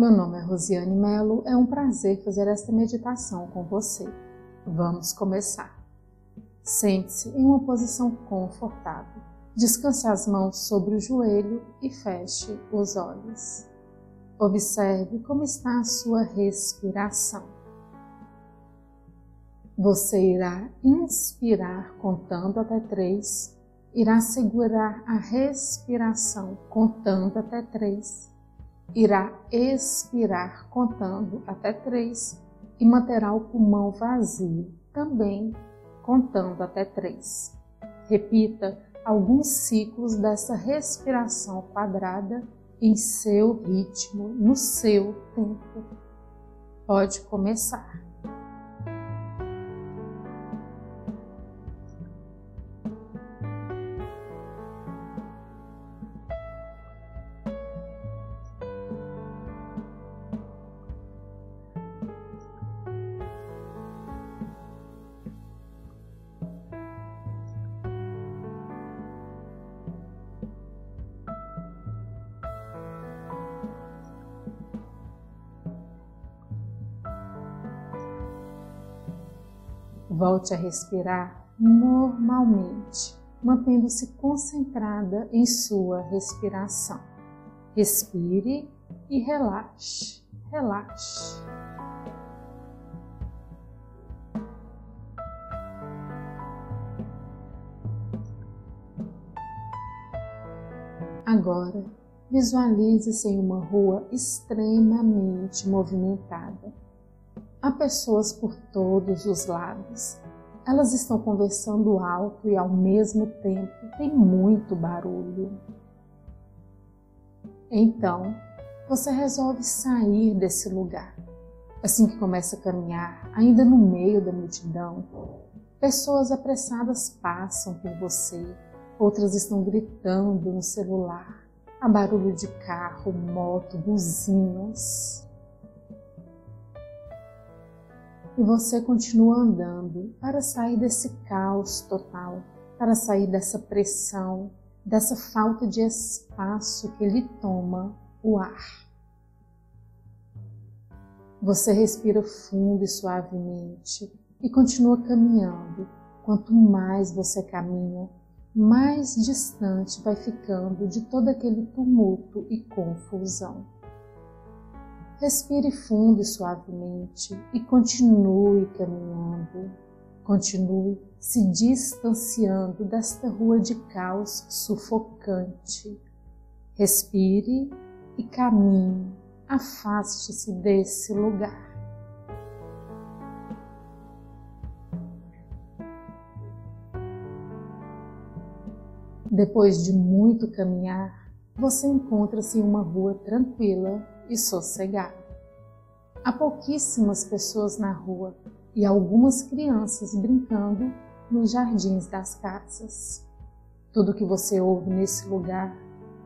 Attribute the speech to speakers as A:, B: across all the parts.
A: Meu nome é Rosiane Melo, é um prazer fazer esta meditação com você. Vamos começar. Sente-se em uma posição confortável. Descanse as mãos sobre o joelho e feche os olhos. Observe como está a sua respiração. Você irá inspirar contando até três, irá segurar a respiração contando até três irá expirar contando até três e manterá o pulmão vazio, também contando até três. Repita alguns ciclos dessa respiração quadrada em seu ritmo, no seu tempo. Pode começar. Volte a respirar normalmente, mantendo-se concentrada em sua respiração. Respire e relaxe, relaxe. Agora, visualize-se em uma rua extremamente movimentada Há pessoas por todos os lados. Elas estão conversando alto e ao mesmo tempo tem muito barulho. Então, você resolve sair desse lugar. Assim que começa a caminhar, ainda no meio da multidão, pessoas apressadas passam por você, outras estão gritando no celular. Há barulho de carro, moto, buzinas. E você continua andando para sair desse caos total, para sair dessa pressão, dessa falta de espaço que lhe toma o ar. Você respira fundo e suavemente e continua caminhando. Quanto mais você caminha, mais distante vai ficando de todo aquele tumulto e confusão. Respire fundo e suavemente e continue caminhando. Continue se distanciando desta rua de caos sufocante. Respire e caminhe. Afaste-se desse lugar. Depois de muito caminhar, você encontra-se em uma rua tranquila e sossegado. Há pouquíssimas pessoas na rua e algumas crianças brincando nos jardins das casas. Tudo que você ouve nesse lugar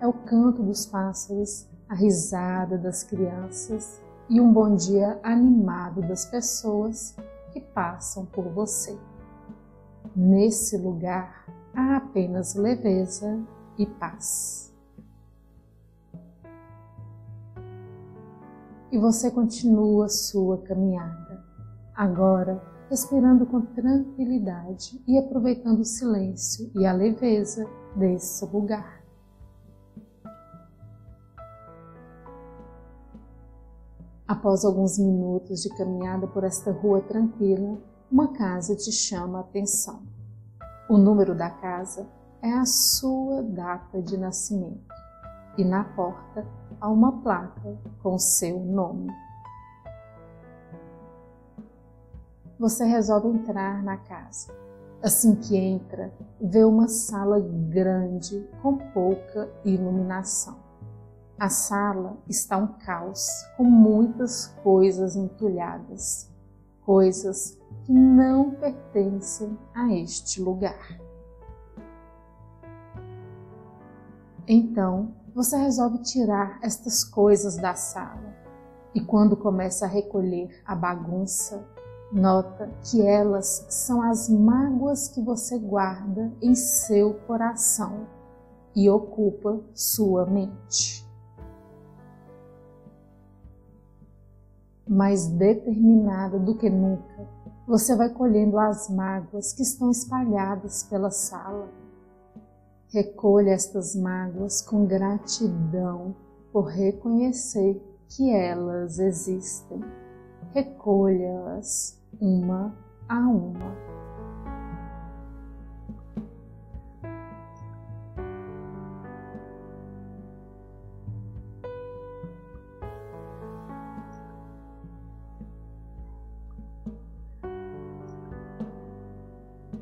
A: é o canto dos pássaros, a risada das crianças e um bom dia animado das pessoas que passam por você. Nesse lugar há apenas leveza e paz. E você continua sua caminhada. Agora, respirando com tranquilidade e aproveitando o silêncio e a leveza desse lugar. Após alguns minutos de caminhada por esta rua tranquila, uma casa te chama a atenção. O número da casa é a sua data de nascimento e na porta há uma placa com seu nome. Você resolve entrar na casa. Assim que entra, vê uma sala grande com pouca iluminação. A sala está um caos, com muitas coisas entulhadas, coisas que não pertencem a este lugar. Então, você resolve tirar estas coisas da sala. E quando começa a recolher a bagunça, nota que elas são as mágoas que você guarda em seu coração e ocupa sua mente. mais determinada do que nunca, você vai colhendo as mágoas que estão espalhadas pela sala. Recolha estas mágoas com gratidão por reconhecer que elas existem. Recolha-as uma a uma.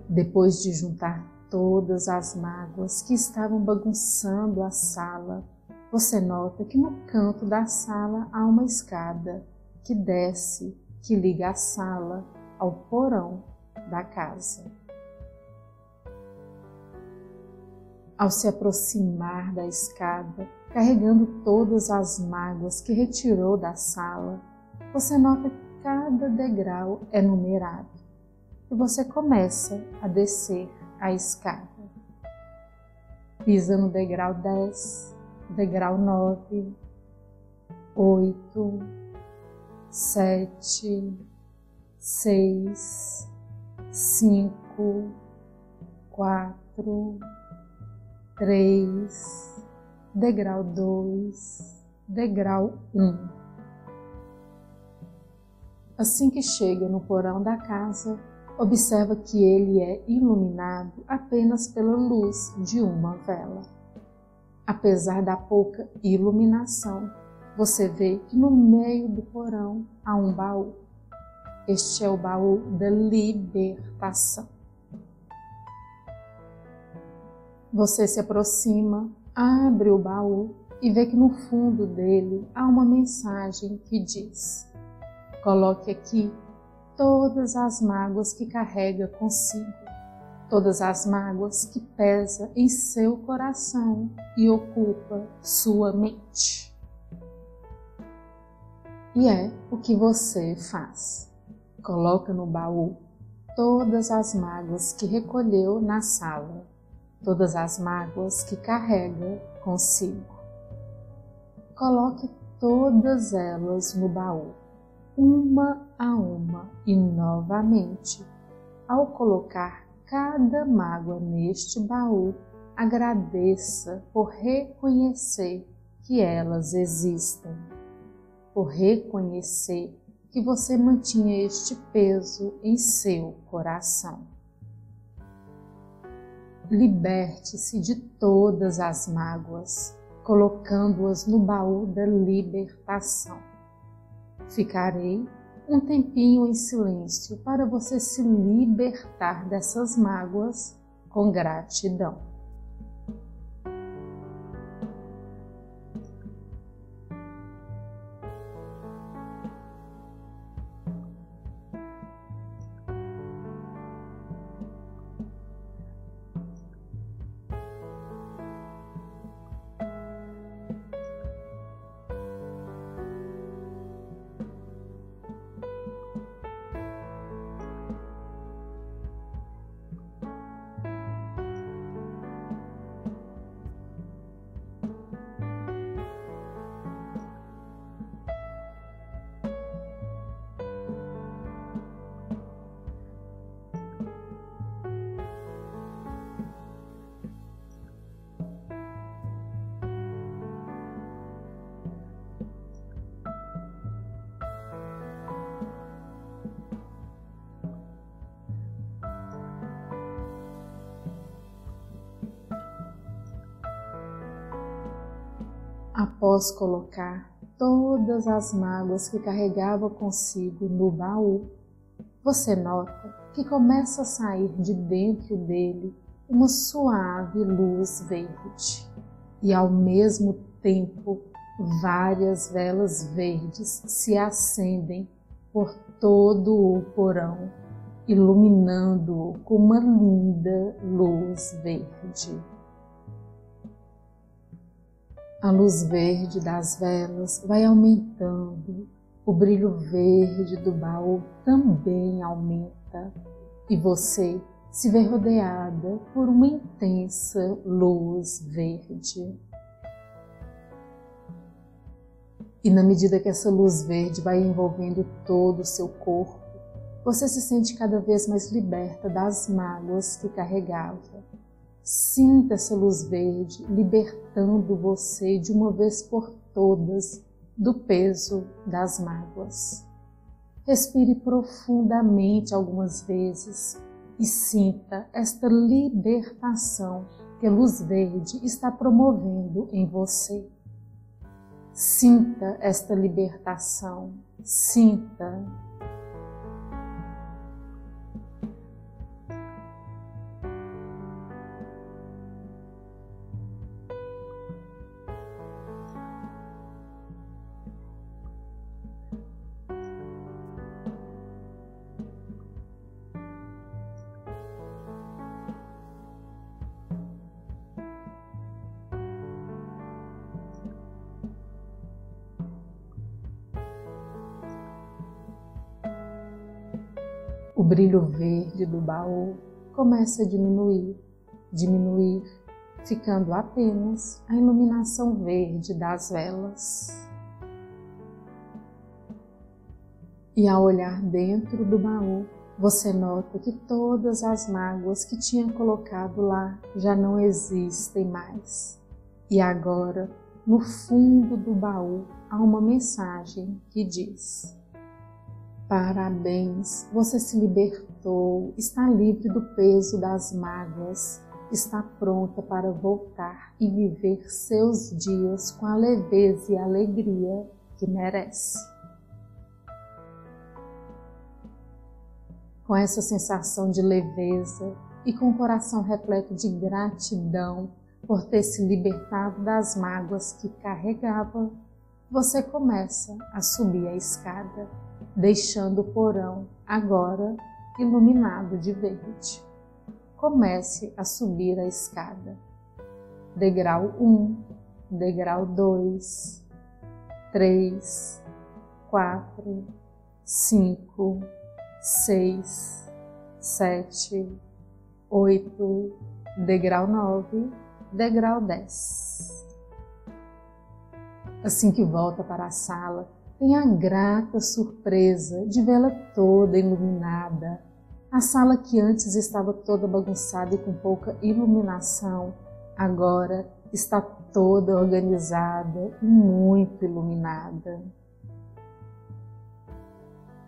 A: Depois de juntar todas as mágoas que estavam bagunçando a sala, você nota que no canto da sala há uma escada que desce, que liga a sala ao porão da casa. Ao se aproximar da escada, carregando todas as mágoas que retirou da sala, você nota que cada degrau é numerado. E você começa a descer a escada. Pisa no degrau 10, degrau 9, 8, 7, 6, 5, 4, 3, degrau 2, degrau 1. Assim que chega no porão da casa, observa que ele é iluminado apenas pela luz de uma vela. Apesar da pouca iluminação, você vê que no meio do porão há um baú. Este é o baú da libertação. Você se aproxima, abre o baú e vê que no fundo dele há uma mensagem que diz: Coloque aqui todas as mágoas que carrega consigo, todas as mágoas que pesa em seu coração e ocupa sua mente. E é o que você faz. Coloca no baú todas as mágoas que recolheu na sala, todas as mágoas que carrega consigo. Coloque todas elas no baú uma a uma e novamente. Ao colocar cada mágoa neste baú, agradeça por reconhecer que elas existem, por reconhecer que você mantinha este peso em seu coração. Liberte-se de todas as mágoas, colocando-as no baú da libertação Ficarei um tempinho em silêncio para você se libertar dessas mágoas com gratidão. Após colocar todas as mágoas que carregava consigo no baú, você nota que começa a sair de dentro dele uma suave luz verde e ao mesmo tempo várias velas verdes se acendem por todo o porão, iluminando-o com uma linda luz verde. A luz verde das velas vai aumentando, o brilho verde do baú também aumenta e você se vê rodeada por uma intensa luz verde. E na medida que essa luz verde vai envolvendo todo o seu corpo, você se sente cada vez mais liberta das mágoas que carregava. Sinta essa luz verde libertando você de uma vez por todas do peso das mágoas. Respire profundamente algumas vezes e sinta esta libertação que a luz verde está promovendo em você. Sinta esta libertação, sinta brilho verde do baú começa a diminuir, diminuir, ficando apenas a iluminação verde das velas. E ao olhar dentro do baú, você nota que todas as mágoas que tinha colocado lá já não existem mais. E agora, no fundo do baú, há uma mensagem que diz: Parabéns, você se libertou, está livre do peso das mágoas, está pronta para voltar e viver seus dias com a leveza e alegria que merece. Com essa sensação de leveza e com o coração repleto de gratidão por ter se libertado das mágoas que carregava, você começa a subir a escada deixando o porão agora iluminado de verde. Comece a subir a escada. Degrau 1, degrau 2, 3, 4, 5, 6, 7, 8, degrau 9, degrau 10. Assim que volta para a sala, tem a grata surpresa de vê-la toda iluminada. A sala que antes estava toda bagunçada e com pouca iluminação, agora está toda organizada e muito iluminada.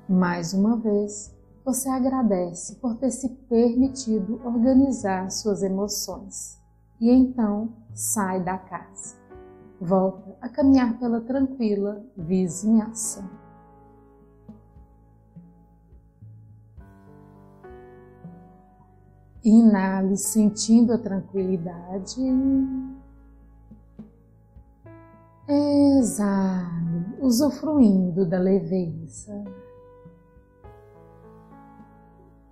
A: Mais uma vez, você agradece por ter se permitido organizar suas emoções e então sai da casa volta a caminhar pela tranquila vizinhança. Inale sentindo a tranquilidade. Exale, usufruindo da leveza.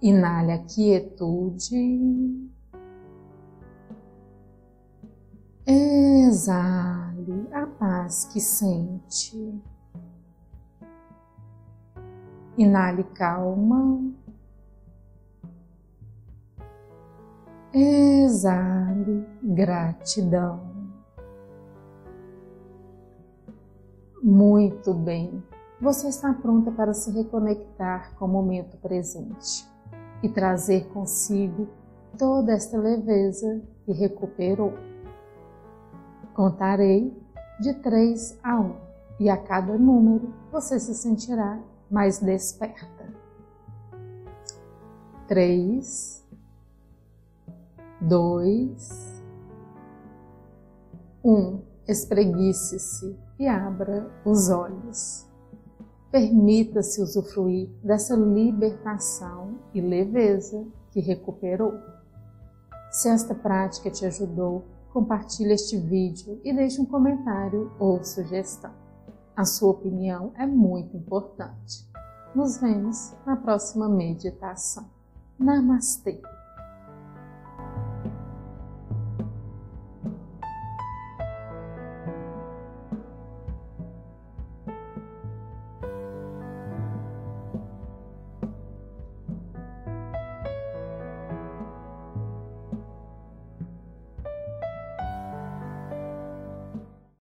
A: Inale a quietude. Exale a paz que sente. Inale calma. Exale gratidão. Muito bem, você está pronta para se reconectar com o momento presente e trazer consigo toda esta leveza que recuperou. Contarei de 3 a 1 e a cada número você se sentirá mais desperta. 3, 2, 1. Espreguice-se e abra os olhos. Permita-se usufruir dessa libertação e leveza que recuperou. Se esta prática te ajudou, compartilhe este vídeo e deixe um comentário ou sugestão. A sua opinião é muito importante. Nos vemos na próxima meditação. Namastê!